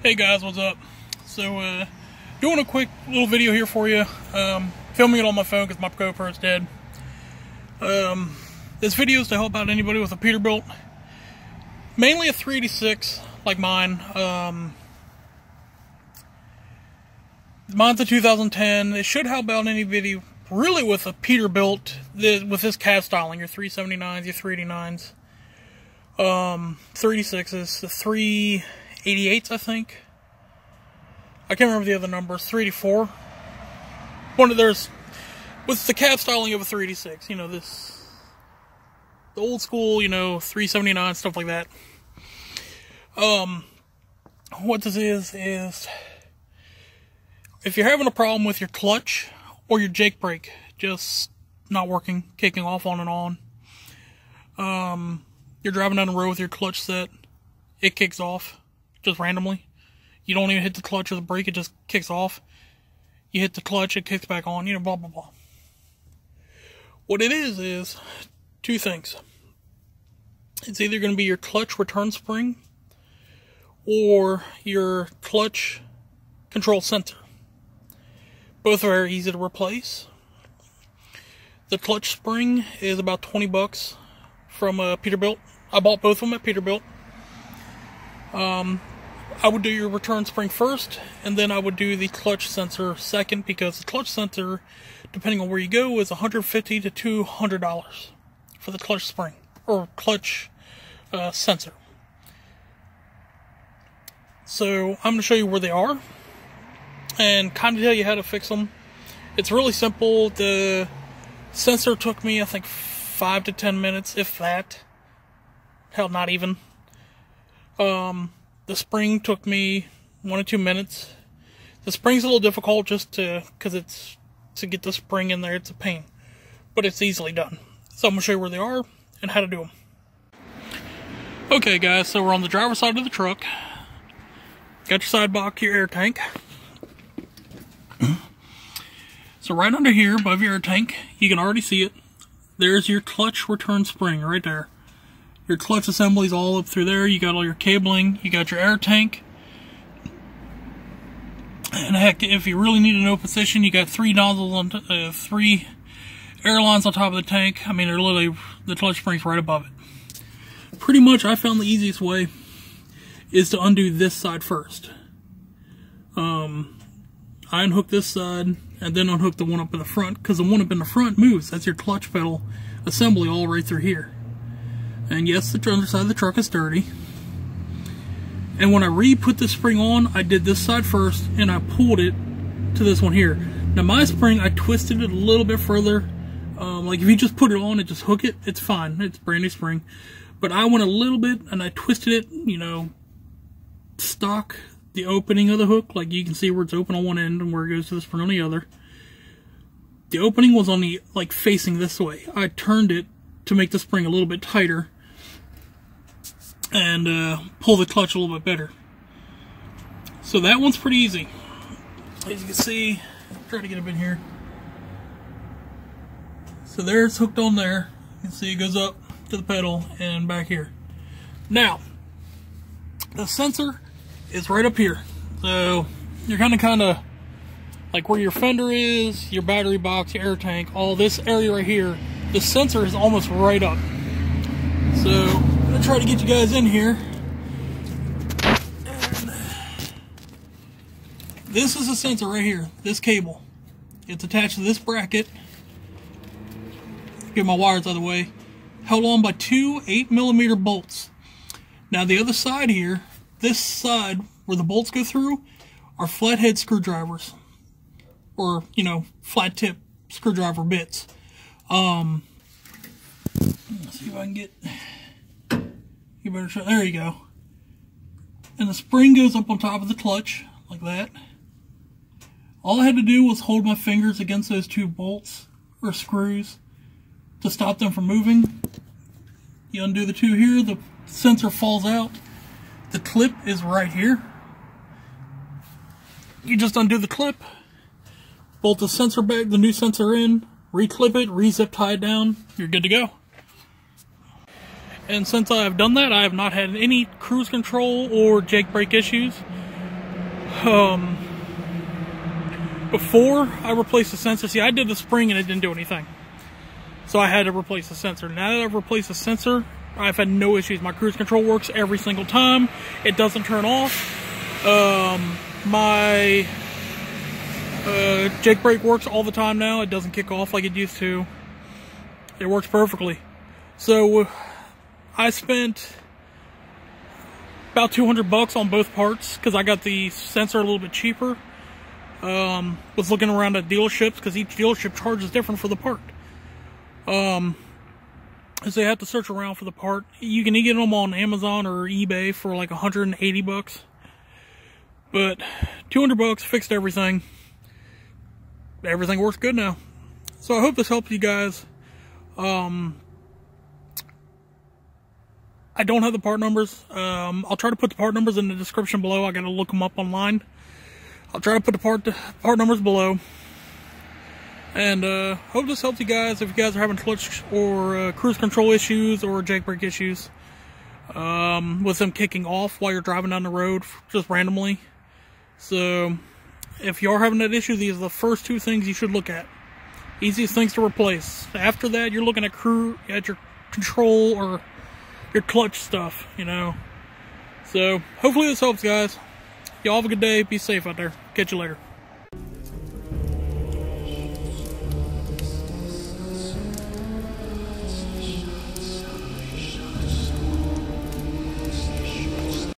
Hey guys, what's up? So, uh, doing a quick little video here for you. Um, filming it on my phone because my GoPro's dead. Um, this video is to help out anybody with a Peterbilt. Mainly a 386, like mine. Um, mine's a 2010. It should help out anybody really with a Peterbilt, with this cab styling, your 379s, your 389s. Um, 36s, the 3 88s, I think. I can't remember the other numbers. 384. One of there's with the cab styling of a 386. You know this, the old school. You know 379 stuff like that. Um, what this is is if you're having a problem with your clutch or your Jake brake just not working, kicking off on and on. Um, you're driving down the road with your clutch set, it kicks off just randomly. You don't even hit the clutch or the brake, it just kicks off. You hit the clutch, it kicks back on, you know, blah, blah, blah. What it is, is two things. It's either going to be your clutch return spring or your clutch control sensor. Both are very easy to replace. The clutch spring is about 20 bucks from uh, Peterbilt. I bought both of them at Peterbilt. Um, I would do your return spring first, and then I would do the clutch sensor second because the clutch sensor, depending on where you go, is 150 to 200 dollars for the clutch spring or clutch uh, sensor. So I'm going to show you where they are and kind of tell you how to fix them. It's really simple. The sensor took me, I think, five to ten minutes, if that. Hell, not even. Um, the spring took me one or two minutes. The spring's a little difficult just to, because it's, to get the spring in there, it's a pain. But it's easily done. So I'm going to show you where they are and how to do them. Okay guys, so we're on the driver's side of the truck. Got your side block, your air tank. So right under here, above your air tank, you can already see it. There's your clutch return spring right there. Your clutch assembly's all up through there. You got all your cabling. You got your air tank. And heck, if you really need an open position, you got three nozzles on, uh, three air lines on top of the tank. I mean, they're literally, the clutch spring's right above it. Pretty much, I found the easiest way is to undo this side first. Um, I unhook this side and then unhook the one up in the front because the one up in the front moves. That's your clutch pedal assembly all right through here. And yes, the underside of the truck is dirty. And when I re-put the spring on, I did this side first and I pulled it to this one here. Now my spring, I twisted it a little bit further. Um, like if you just put it on and just hook it, it's fine. It's brand new spring. But I went a little bit and I twisted it, you know, stock the opening of the hook. Like you can see where it's open on one end and where it goes to the spring on the other. The opening was on the, like facing this way. I turned it to make the spring a little bit tighter and uh, pull the clutch a little bit better. So that one's pretty easy. As you can see, try to get up in here. So there it's hooked on there. You can see it goes up to the pedal and back here. Now, the sensor is right up here. So you're kind of kind of like where your fender is, your battery box, your air tank, all this area right here, the sensor is almost right up. So gonna try to get you guys in here. And this is a sensor right here, this cable. It's attached to this bracket. Get my wires out of the way. Held on by two 8 millimeter bolts. Now the other side here, this side where the bolts go through, are flathead screwdrivers. Or, you know, flat tip screwdriver bits. Um, let's see if I can get you better try. There you go. And the spring goes up on top of the clutch, like that. All I had to do was hold my fingers against those two bolts, or screws, to stop them from moving. You undo the two here, the sensor falls out. The clip is right here. You just undo the clip, bolt the sensor back, the new sensor in, reclip it, re-zip tie it down, you're good to go. And since I have done that, I have not had any cruise control or Jake brake issues. Um, before I replaced the sensor, see, I did the spring and it didn't do anything. So I had to replace the sensor. Now that I've replaced the sensor, I've had no issues. My cruise control works every single time. It doesn't turn off. Um, my uh, Jake brake works all the time now. It doesn't kick off like it used to. It works perfectly. So I spent about 200 bucks on both parts because I got the sensor a little bit cheaper. Um, was looking around at dealerships because each dealership charges different for the part. Um, so they have to search around for the part. You can get them on Amazon or eBay for like 180 bucks. But 200 bucks fixed everything. Everything works good now. So I hope this helps you guys. Um, I don't have the part numbers. Um, I'll try to put the part numbers in the description below. I gotta look them up online. I'll try to put the part part numbers below. And uh, hope this helps you guys if you guys are having clutch or uh, cruise control issues or jake brake issues um, with them kicking off while you're driving down the road just randomly. So if you are having that issue, these are the first two things you should look at. Easiest things to replace. After that, you're looking at crew at your control or your clutch stuff, you know. So hopefully this helps, guys. Y'all have a good day. Be safe out there. Catch you later.